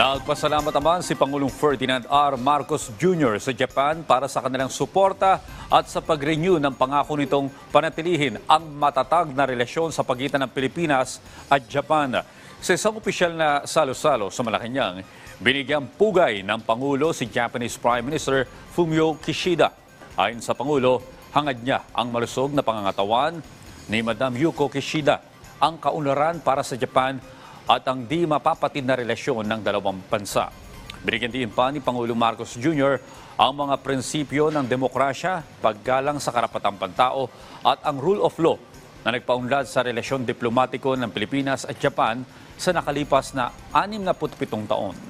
Nagpasalamat naman si Pangulong Ferdinand R. Marcos Jr. sa Japan para sa kanilang suporta at sa pag-renew ng pangako nitong panatilihin ang matatag na relasyon sa pagitan ng Pilipinas at Japan. Sa isang opisyal na salo-salo sa Malacanang, binigyang pugay ng Pangulo si Japanese Prime Minister Fumio Kishida. Ayon sa Pangulo, hangad niya ang malusog na pangangatawan ni Madam Yuko Kishida, ang kaunlaran para sa Japan at ang di mapapatid na relasyon ng dalawang bansa. Binigyan din pa ni Pangulong Marcos Jr. ang mga prinsipyo ng demokrasya, paggalang sa karapatang pantao at ang rule of law na nagpaunlad sa relasyon diplomatiko ng Pilipinas at Japan sa nakalipas na 67 taon.